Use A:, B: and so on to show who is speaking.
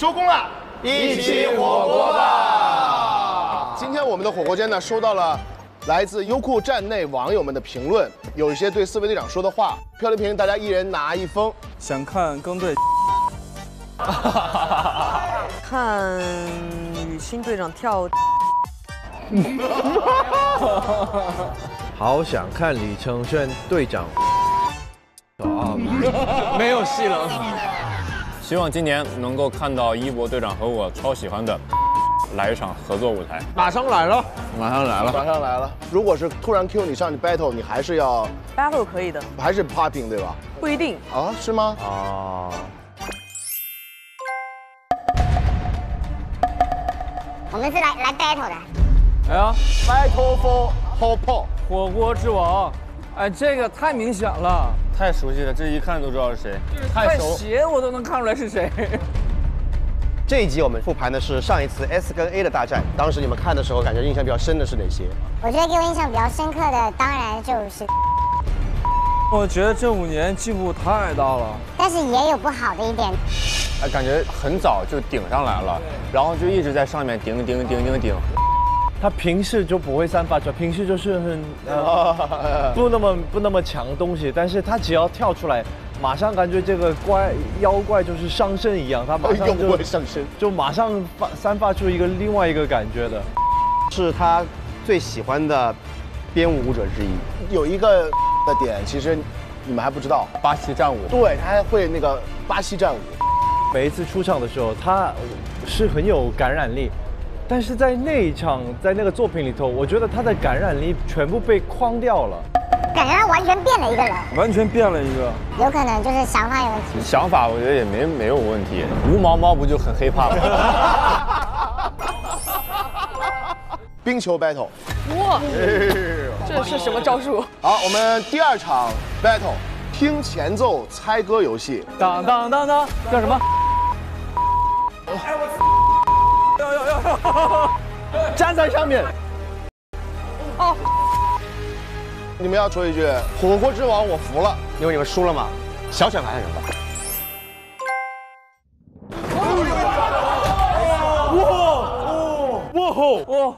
A: 收工了，
B: 一起火锅吧！
A: 今天我们的火锅间呢，收到了来自优酷站内网友们的评论，有一些对四位队长说的话。漂流瓶，大家一人拿一封。
C: 想看更队。
D: 看雨欣队长跳。
B: 好想看李承铉队长。
C: 啊，没有戏了。
E: 希望今年能够看到一博队长和我超喜欢的来一场合作舞台。
B: 马上来了，
E: 马上来了，
A: 马上来了。如果是突然 Q 你上去 battle，你还是要
D: battle 可以的，
A: 还是 popping 对吧？
D: 不一定
A: 啊，是吗？
B: 啊。
F: 我们是来来 battle 的。
C: 哎呀
A: ，battle for hot pot，
C: 火锅之王。哎，这个太明显了，
E: 太熟悉了，这一看都知道是谁。
C: 太熟，鞋我都能看出来是谁。
B: 这一集我们复盘的是上一次 S 跟 A 的大战，当时你们看的时候，感觉印象比较深的是哪些？
F: 我觉得给我印象比较深刻的，当然就是。
C: 我觉得这五年进步太大了，
F: 但是也有不好的一点。
E: 哎，感觉很早就顶上来了，然后就一直在上面顶顶顶顶顶。
B: 他平时就不会散发出来，平时就是很呃不那么不那么强的东西，但是他只要跳出来，马上感觉这个怪妖怪就是上身一样，他马上就
A: 会上身，
B: 就马上发散发出一个另外一个感觉的，是他最喜欢的编舞者之一。
A: 有一个的点，其实你们还不知道，
E: 巴西战舞。
A: 对他还会那个巴西战舞。
B: 每一次出场的时候，他是很有感染力。但是在那一场，在那个作品里头，我觉得他的感染力全部被框掉了，
F: 感觉他完全变了一个人，
C: 完全变了一个，
F: 有可能就是想法有问题。
E: 想法我觉得也没没有问题，无毛猫不就很黑怕吗？
A: 冰球 battle，
D: 哇，这是什么招数？
A: 好，我们第二场 battle，听前奏猜歌游戏。
C: 当当当当，叫什么？
B: 站在上面。
A: 哦。你们要说一句“火锅之王，我服了”，
B: 因为你们输了嘛。小选还是什么？
C: 哇！哇！哇！哇！